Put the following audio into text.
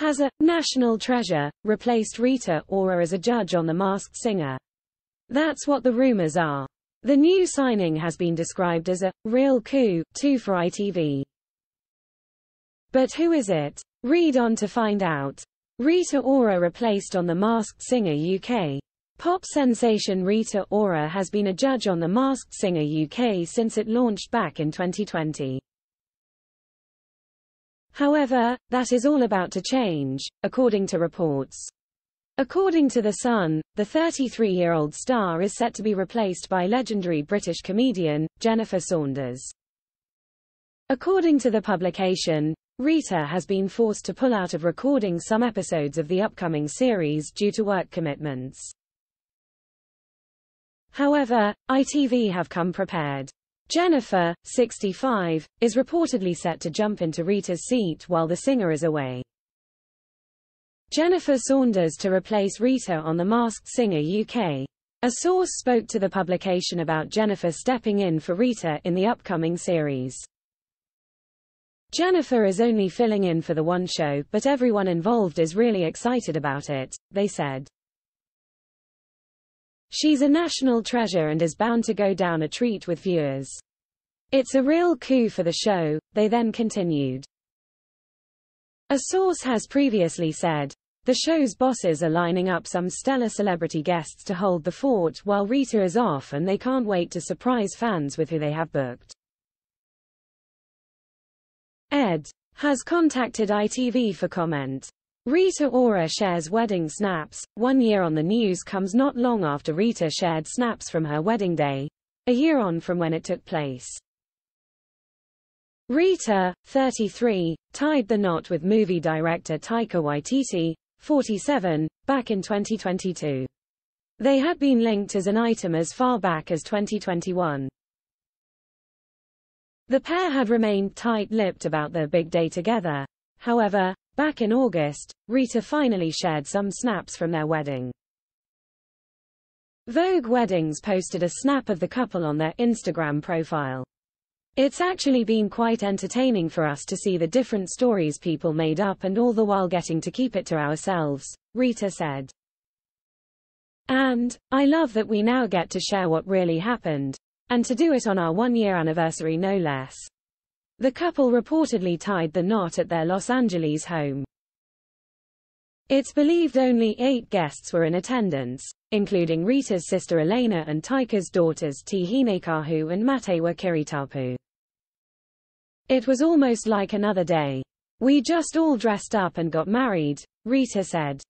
has a national treasure, replaced Rita Ora as a judge on The Masked Singer. That's what the rumors are. The new signing has been described as a real coup, too for ITV. But who is it? Read on to find out. Rita Ora replaced on The Masked Singer UK. Pop sensation Rita Ora has been a judge on The Masked Singer UK since it launched back in 2020. However, that is all about to change, according to reports. According to The Sun, the 33-year-old star is set to be replaced by legendary British comedian, Jennifer Saunders. According to the publication, Rita has been forced to pull out of recording some episodes of the upcoming series due to work commitments. However, ITV have come prepared. Jennifer, 65, is reportedly set to jump into Rita's seat while the singer is away. Jennifer Saunders to replace Rita on The Masked Singer UK. A source spoke to the publication about Jennifer stepping in for Rita in the upcoming series. Jennifer is only filling in for the one show, but everyone involved is really excited about it, they said. She's a national treasure and is bound to go down a treat with viewers. It's a real coup for the show, they then continued. A source has previously said, the show's bosses are lining up some stellar celebrity guests to hold the fort while Rita is off and they can't wait to surprise fans with who they have booked. Ed has contacted ITV for comment. Rita Ora shares wedding snaps. One year on the news comes not long after Rita shared snaps from her wedding day, a year on from when it took place. Rita, 33, tied the knot with movie director Taika Waititi, 47, back in 2022. They had been linked as an item as far back as 2021. The pair had remained tight-lipped about their big day together. However, back in August, Rita finally shared some snaps from their wedding. Vogue Weddings posted a snap of the couple on their Instagram profile. It's actually been quite entertaining for us to see the different stories people made up and all the while getting to keep it to ourselves, Rita said. And, I love that we now get to share what really happened, and to do it on our one-year anniversary no less. The couple reportedly tied the knot at their Los Angeles home. It's believed only eight guests were in attendance, including Rita's sister Elena and Taika's daughters Te Hinekahu and Matewa Kiritapu. It was almost like another day. We just all dressed up and got married, Rita said.